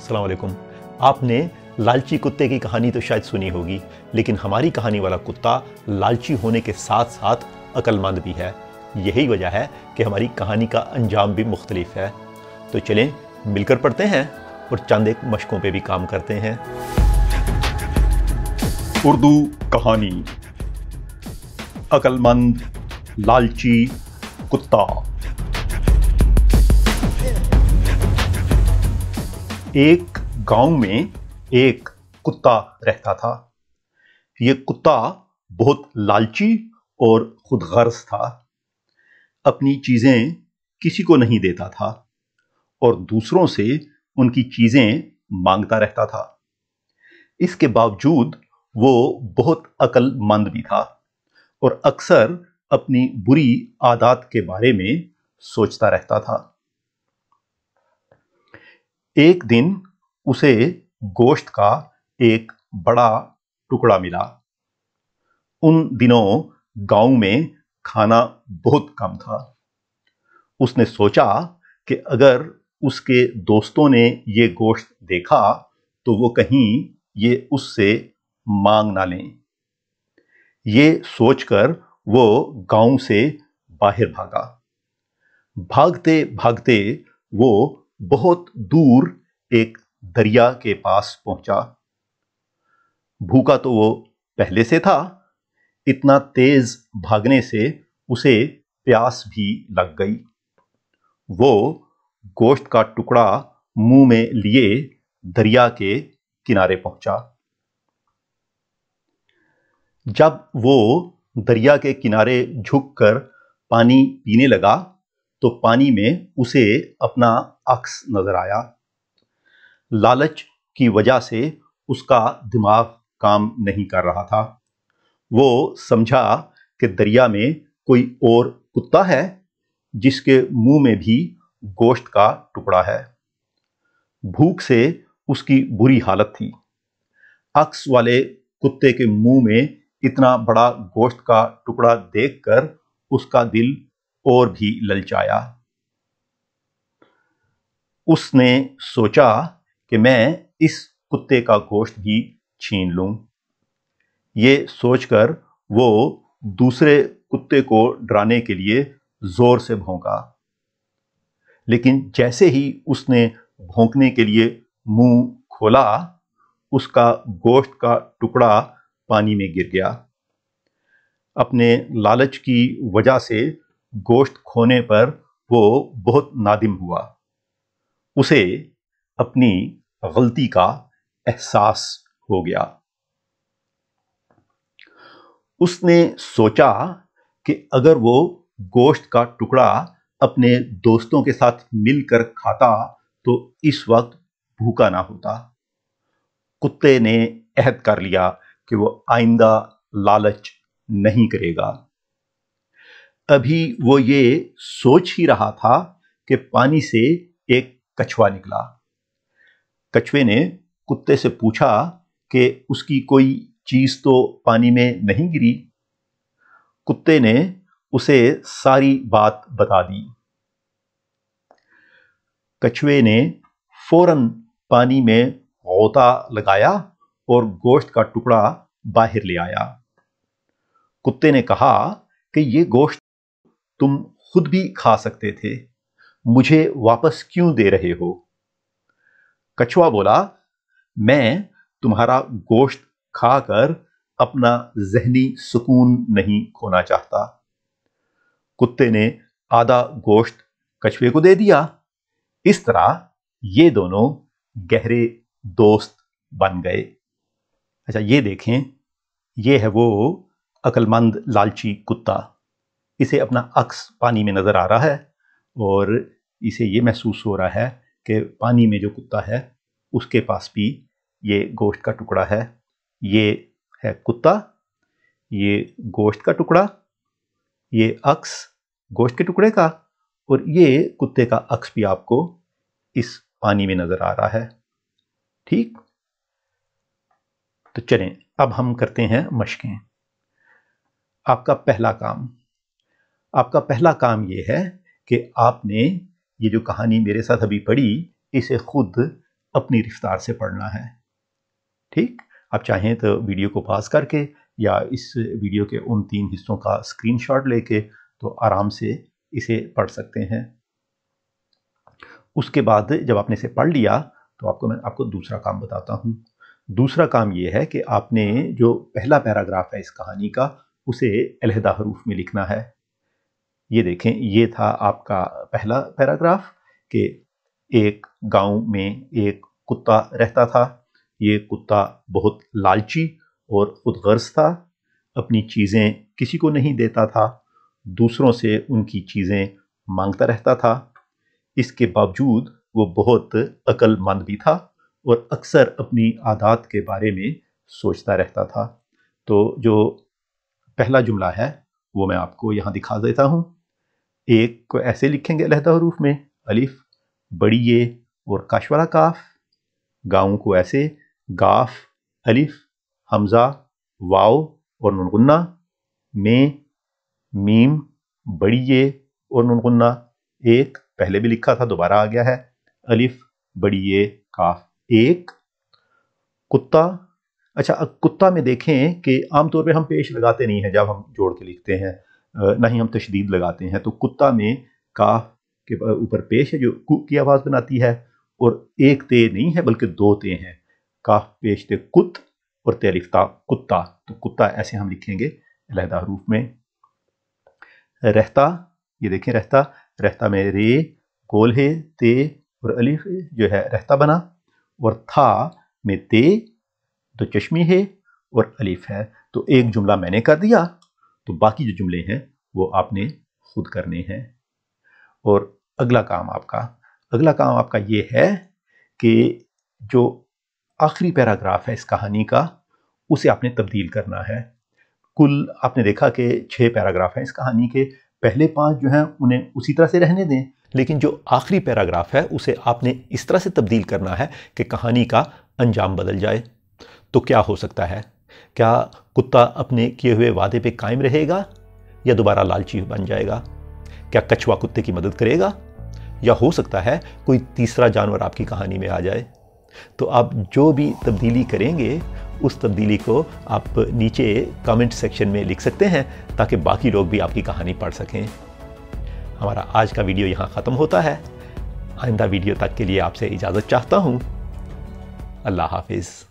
अस्सलाम वालेकुम आपने लालची कुत्ते की कहानी तो शायद सुनी होगी, लेकिन हमारी कहानी वाला कुत्ता लालची होने के साथ साथ अक्लमंद भी है। यही वजह है कि हमारी कहानी का अंजाम भी मुख्तलिफ़ है। तो चलें, मिलकर पढ़ते हैं और चंद एक मशकों पे भी काम करते हैं। उर्दू कहानी। अक्लमंद, लालची कुत्ता। एक गाँव में एक कुत्ता रहता था। ये कुत्ता बहुत लालची और खुदगर्ज था। अपनी चीज़ें किसी को नहीं देता था और दूसरों से उनकी चीज़ें माँगता रहता था। इसके बावजूद वो बहुत अक्लमंद भी था और अक्सर अपनी बुरी आदत के बारे में सोचता रहता था। एक दिन उसे गोश्त का एक बड़ा टुकड़ा मिला। उन दिनों गाँव में खाना बहुत कम था। उसने सोचा कि अगर उसके दोस्तों ने ये गोश्त देखा तो वो कहीं ये उससे मांग ना लें। ये सोचकर वो गाँव से बाहर भागा। भागते भागते वो बहुत दूर एक दरिया के पास पहुँचा। भूखा तो वो पहले से था, इतना तेज भागने से उसे प्यास भी लग गई। वो गोश्त का टुकड़ा मुँह में लिए दरिया के किनारे पहुँचा। जब वो दरिया के किनारे झुककर पानी पीने लगा तो पानी में उसे अपना अक्स नज़र आया। लालच की वजह से उसका दिमाग काम नहीं कर रहा था। वो समझा कि दरिया में कोई और कुत्ता है, जिसके मुँह में भी गोश्त का टुकड़ा है। भूख से उसकी बुरी हालत थी। अक्स वाले कुत्ते के मुँह में इतना बड़ा गोश्त का टुकड़ा देखकर उसका दिल और भी ललचाया। उसने सोचा कि मैं इस कुत्ते का गोश्त भी छीन लूँ। ये सोचकर वो दूसरे कुत्ते को डराने के लिए ज़ोर से भौंका। लेकिन जैसे ही उसने भौंकने के लिए मुँह खोला, उसका गोश्त का टुकड़ा पानी में गिर गया। अपने लालच की वजह से गोश्त खोने पर वो बहुत नादिम हुआ। उसे अपनी गलती का एहसास हो गया। उसने सोचा कि अगर वो गोश्त का टुकड़ा अपने दोस्तों के साथ मिलकर खाता तो इस वक्त भूखा ना होता। कुत्ते ने अहद कर लिया कि वो आइंदा लालच नहीं करेगा। अभी वो ये सोच ही रहा था कि पानी से एक कछुआ निकला। कछुए ने कुत्ते से पूछा कि उसकी कोई चीज़ तो पानी में नहीं गिरी। कुत्ते ने उसे सारी बात बता दी। कछुए ने फ़ौरन पानी में गोता लगाया और गोश्त का टुकड़ा बाहर ले आया। कुत्ते ने कहा कि ये गोश्त तुम खुद भी खा सकते थे। मुझे वापस क्यों दे रहे हो? कछुआ बोला, मैं तुम्हारा गोश्त खाकर अपना जहनी सुकून नहीं खोना चाहता। कुत्ते ने आधा गोश्त कछुए को दे दिया। इस तरह ये दोनों गहरे दोस्त बन गए। अच्छा ये देखें, ये है वो अक्लमंद लालची कुत्ता। इसे अपना अक्स पानी में नज़र आ रहा है और इसे ये महसूस हो रहा है कि पानी में जो कुत्ता है, उसके पास भी ये गोश्त का टुकड़ा है। ये है कुत्ता, ये गोश्त का टुकड़ा, ये अक्स गोश्त के टुकड़े का और ये कुत्ते का अक्स भी आपको इस पानी में नज़र आ रहा है। ठीक? तो चलें, अब हम करते हैं मशकें। आपका पहला काम आपका पहला काम ये है कि आपने ये जो कहानी मेरे साथ अभी पढ़ी, इसे खुद अपनी रफ्तार से पढ़ना है। ठीक? आप चाहें तो वीडियो को पास करके या इस वीडियो के उन तीन हिस्सों का स्क्रीनशॉट लेके तो आराम से इसे पढ़ सकते हैं। उसके बाद जब आपने इसे पढ़ लिया तो आपको मैं आपको दूसरा काम बताता हूँ। दूसरा काम ये है कि आपने जो पहला पैराग्राफ है इस कहानी का, उसे अलहदा हरूफ में लिखना है। ये देखें, ये था आपका पहला पैराग्राफ कि एक गाँव में एक कुत्ता रहता था। ये कुत्ता बहुत लालची और खुद था, अपनी चीज़ें किसी को नहीं देता था, दूसरों से उनकी चीज़ें माँगता रहता था। इसके बावजूद वो बहुत अक्लमंद भी था और अक्सर अपनी आदत के बारे में सोचता रहता था। तो जो पहला जुमला है, वो मैं आपको यहाँ दिखा देता हूँ। एक को ऐसे लिखेंगे लहदा हरूफ में, अलिफ, बड़ी ये और काश वाला काफ। गाँव को ऐसे, गाफ, अलिफ, हमज़ा वाओ और नुनगुन्ना। में, मीम, बड़ी ये और नुनगुन्ना। एक, पहले भी लिखा था, दोबारा आ गया है। अलिफ, बड़ी ये, काफ। एक, कुत्ता। अच्छा कुत्ता में देखें कि आमतौर पे हम पेश लगाते नहीं हैं जब हम जोड़ के लिखते हैं। ना ही हम तशदीद लगाते हैं। तो कुत्ता में काफ के ऊपर पेश है जो कु, की आवाज़ बनाती है और एक ते नहीं है बल्कि दो ते हैं। काफ पेश ते कुत और तेलिफ्ता कुत्ता। तो कुत्ता ऐसे हम लिखेंगे अलहदा रूप में। रहता, ये देखें रहता रहता में रे, गोल है, ते और अलिफ जो है रहता बना और था में ते तो चश्मी है और अलिफ है। तो एक जुमला मैंने कर दिया तो बाकी जो जुमले हैं, वो आपने खुद करने हैं। और अगला काम आपका, अगला काम आपका ये है कि जो आखिरी पैराग्राफ है इस कहानी का, उसे आपने तब्दील करना है। कुल आपने देखा कि छः पैराग्राफ हैं इस कहानी के, पहले पाँच जो हैं, उन्हें उसी तरह से रहने दें। लेकिन जो आखिरी पैराग्राफ है, उसे आपने इस तरह से तब्दील करना है कि कहानी का अंजाम बदल जाए। तो क्या हो सकता है? क्या कुत्ता अपने किए हुए वादे पे कायम रहेगा या दोबारा लालची बन जाएगा? क्या कछुआ कुत्ते की मदद करेगा? या हो सकता है कोई तीसरा जानवर आपकी कहानी में आ जाए? तो आप जो भी तब्दीली करेंगे, उस तब्दीली को आप नीचे कमेंट सेक्शन में लिख सकते हैं, ताकि बाकी लोग भी आपकी कहानी पढ़ सकें। हमारा आज का वीडियो यहाँ ख़त्म होता है। आइंदा वीडियो तक के लिए आपसे इजाज़त चाहता हूँ। अल्लाह हाफिज़।